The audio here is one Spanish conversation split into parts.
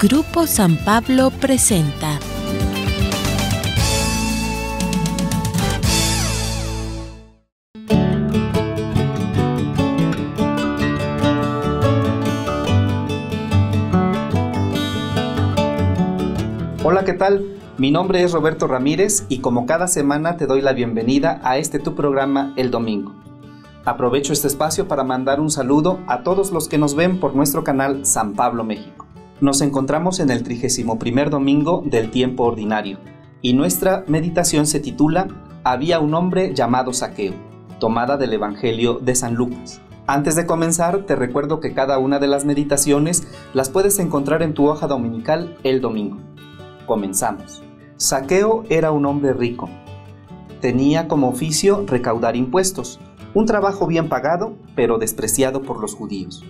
Grupo San Pablo presenta. Hola, ¿qué tal? Mi nombre es Roberto Ramírez y como cada semana te doy la bienvenida a este tu programa El Domingo. Aprovecho este espacio para mandar un saludo a todos los que nos ven por nuestro canal San Pablo México. Nos encontramos en el 31 domingo del tiempo ordinario y nuestra meditación se titula Había un hombre llamado Saqueo, tomada del Evangelio de San Lucas. Antes de comenzar, te recuerdo que cada una de las meditaciones las puedes encontrar en tu hoja dominical el domingo. Comenzamos. Saqueo era un hombre rico. Tenía como oficio recaudar impuestos, un trabajo bien pagado, pero despreciado por los judíos.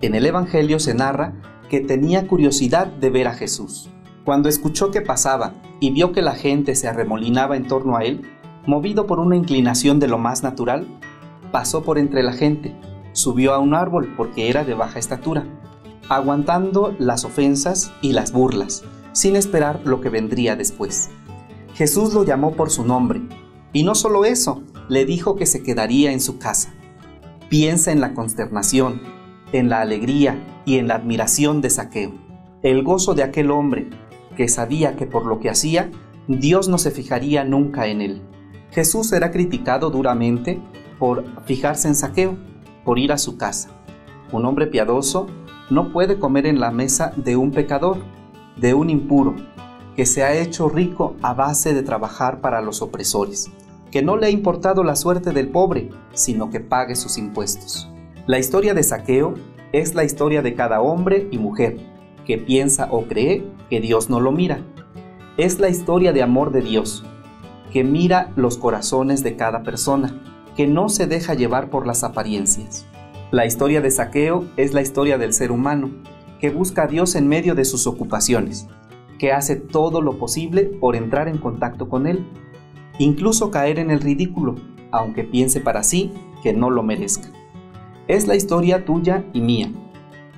En el Evangelio se narra que tenía curiosidad de ver a Jesús. Cuando escuchó que pasaba y vio que la gente se arremolinaba en torno a él, movido por una inclinación de lo más natural, pasó por entre la gente, subió a un árbol porque era de baja estatura, aguantando las ofensas y las burlas, sin esperar lo que vendría después. Jesús lo llamó por su nombre, y no solo eso, le dijo que se quedaría en su casa. Piensa en la consternación, en la alegría y en la admiración de Saqueo, el gozo de aquel hombre que sabía que por lo que hacía, Dios no se fijaría nunca en él. Jesús será criticado duramente por fijarse en Saqueo, por ir a su casa. Un hombre piadoso no puede comer en la mesa de un pecador, de un impuro, que se ha hecho rico a base de trabajar para los opresores, que no le ha importado la suerte del pobre, sino que pague sus impuestos. La historia de Saqueo es la historia de cada hombre y mujer que piensa o cree que Dios no lo mira. Es la historia de amor de Dios, que mira los corazones de cada persona, que no se deja llevar por las apariencias. La historia de Saqueo es la historia del ser humano, que busca a Dios en medio de sus ocupaciones, que hace todo lo posible por entrar en contacto con Él, incluso caer en el ridículo, aunque piense para sí que no lo merezca. Es la historia tuya y mía,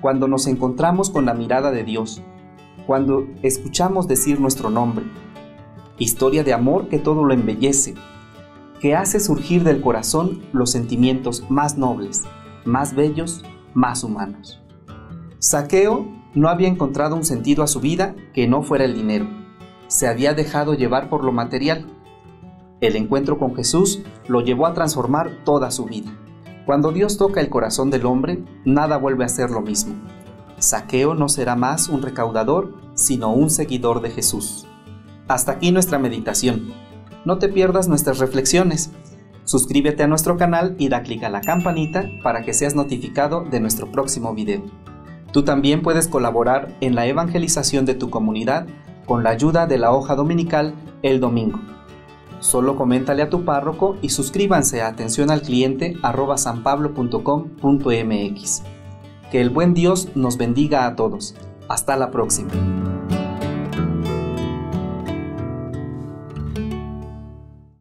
cuando nos encontramos con la mirada de Dios, cuando escuchamos decir nuestro nombre. Historia de amor que todo lo embellece, que hace surgir del corazón los sentimientos más nobles, más bellos, más humanos. Saqueo no había encontrado un sentido a su vida que no fuera el dinero. Se había dejado llevar por lo material. El encuentro con Jesús lo llevó a transformar toda su vida. Cuando Dios toca el corazón del hombre, nada vuelve a ser lo mismo. Saqueo no será más un recaudador, sino un seguidor de Jesús. Hasta aquí nuestra meditación. No te pierdas nuestras reflexiones. Suscríbete a nuestro canal y da clic a la campanita para que seas notificado de nuestro próximo video. Tú también puedes colaborar en la evangelización de tu comunidad con la ayuda de la hoja dominical El Domingo. Solo coméntale a tu párroco y suscríbanse a atención al cliente. Que el buen Dios nos bendiga a todos. Hasta la próxima.